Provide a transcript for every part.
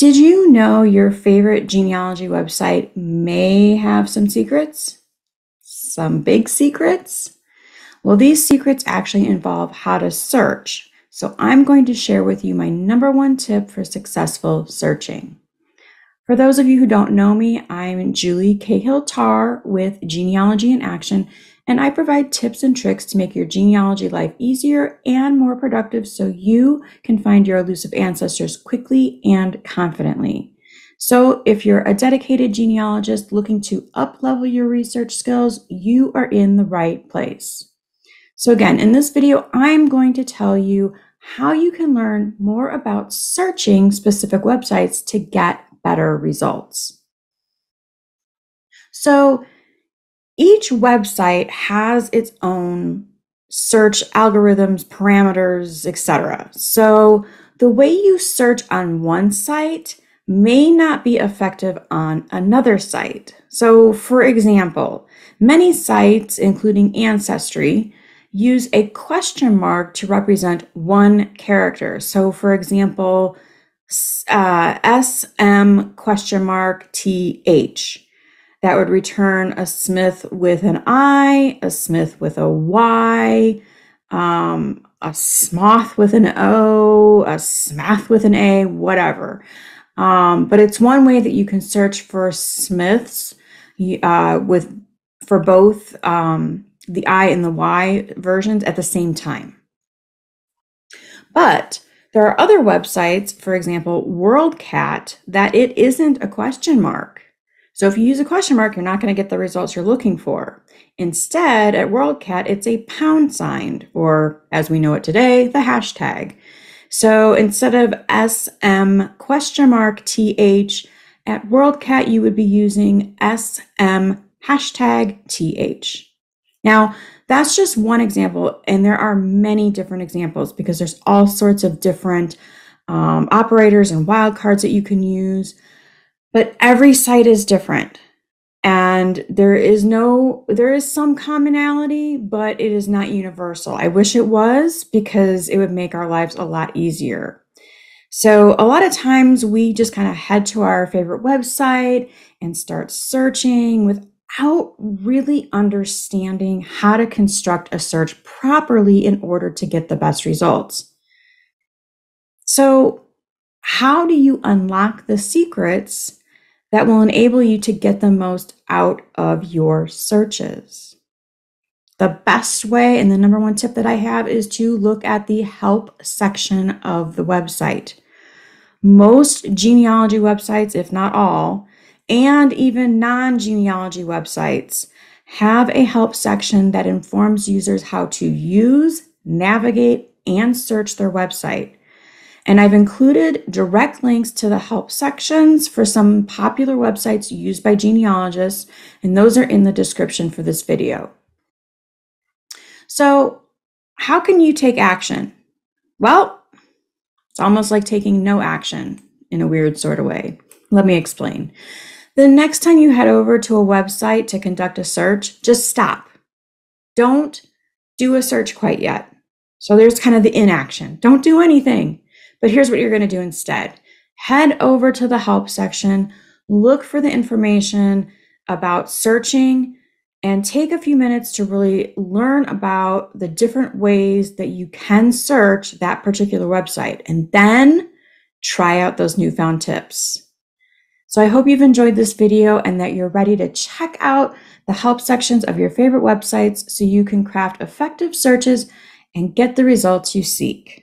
Did you know your favorite genealogy website may have some secrets? Some big secrets? Well, these secrets actually involve how to search. So I'm going to share with you my number one tip for successful searching. For those of you who don't know me, I'm Julie Cahill Tarr with Genealogy in Action, and I provide tips and tricks to make your genealogy life easier and more productive so you can find your elusive ancestors quickly and confidently. So, if you're a dedicated genealogist looking to uplevel your research skills, you are in the right place. So again, in this video, I'm going to tell you how you can learn more about searching specific websites to get better results. So each website has its own search algorithms, parameters, etc. So the way you search on one site may not be effective on another site. So for example, many sites, including Ancestry, use a question mark to represent one character. So, for example, uh, SM question mark TH. That would return a Smith with an I, a Smith with a Y, um, a Smoth with an O, a Smath with an A, whatever. Um, but it's one way that you can search for Smiths uh, with for both um, the I and the Y versions at the same time. But there are other websites, for example, WorldCat, that it isn't a question mark. So if you use a question mark, you're not going to get the results you're looking for. Instead, at WorldCat, it's a pound sign, or as we know it today, the hashtag. So instead of SM question mark TH, at WorldCat, you would be using SM hashtag TH. Now, that's just one example, and there are many different examples because there's all sorts of different um, operators and wildcards that you can use, but every site is different. And there is no, there is some commonality, but it is not universal. I wish it was because it would make our lives a lot easier. So, a lot of times we just kind of head to our favorite website and start searching without really understanding how to construct a search properly in order to get the best results. So, how do you unlock the secrets that will enable you to get the most out of your searches? The best way, and the number one tip that I have, is to look at the help section of the website. Most genealogy websites, if not all, and even non genealogy websites have a help section that informs users how to use, navigate, and search their website. And I've included direct links to the help sections for some popular websites used by genealogists, and those are in the description for this video. So, how can you take action? Well, it's almost like taking no action in a weird sort of way. Let me explain. The next time you head over to a website to conduct a search, just stop. Don't do a search quite yet. So there's kind of the inaction. Don't do anything. But here's what you're going to do instead head over to the help section, look for the information about searching, and take a few minutes to really learn about the different ways that you can search that particular website. And then try out those newfound tips. So I hope you've enjoyed this video and that you're ready to check out the help sections of your favorite websites so you can craft effective searches and get the results you seek.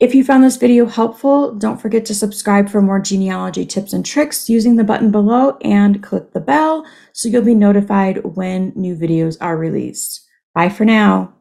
If you found this video helpful, don't forget to subscribe for more genealogy tips and tricks using the button below and click the bell so you'll be notified when new videos are released. Bye for now.